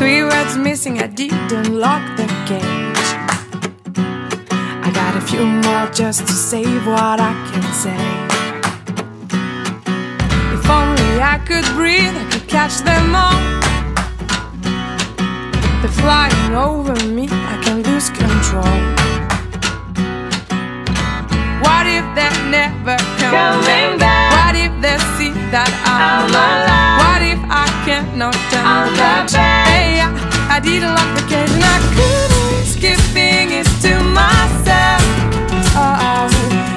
was missing, I didn't lock the cage. I got a few more just to save what I can say. If only I could breathe, I could catch them all. They're flying over me, I can lose control. What if they're never coming back? What if they see that I'm alive? What if I cannot turn back? Hey, I, I didn't lock the cage and I couldn't skip it to myself. Oh,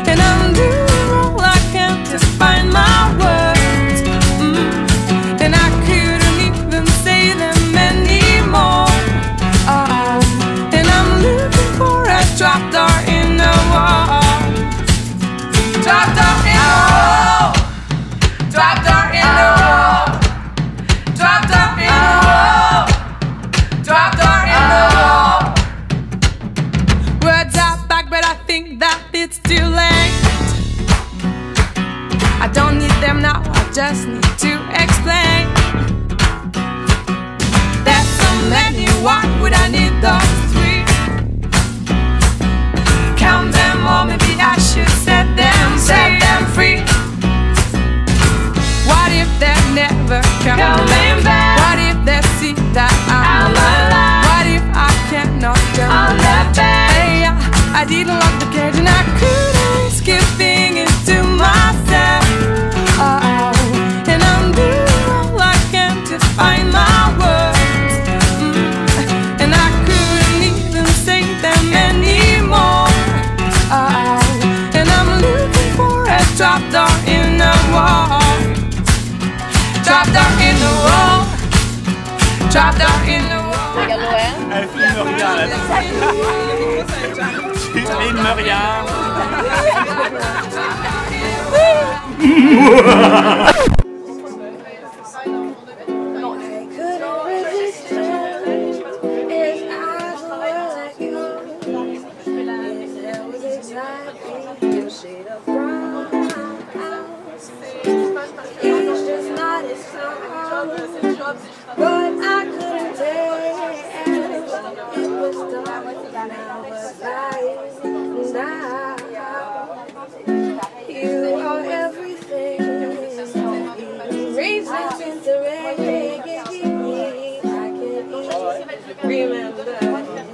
and I'm doing all I can to find my words. Mm. And I couldn't even say them anymore. Oh, and I'm looking for a trapdoor in the wall. Trapdoor in the wall. Trapdoor in the wall. Too late. I don't need them now, I just need to explain. In the wall. Trapdoor in the wall. Trapdoor in the wall. Elle filme rien là. Tu filmes rien. couldn't resist you. He's just not as strong, but I couldn't tell. It was dark now, but light now. You are everything. Reasons into reggae. I can remember.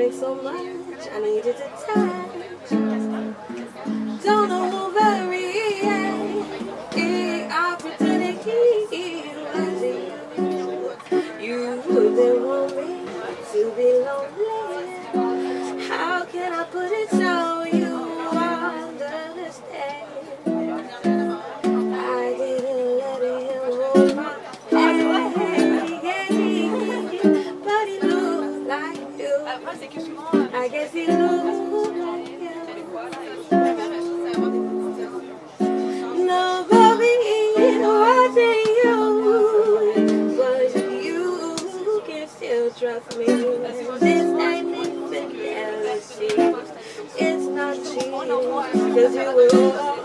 Drink so much, I needed to touch. Don't know very I pretended he was you. You didn't want me to be lonely. Infidelity. It's cause you were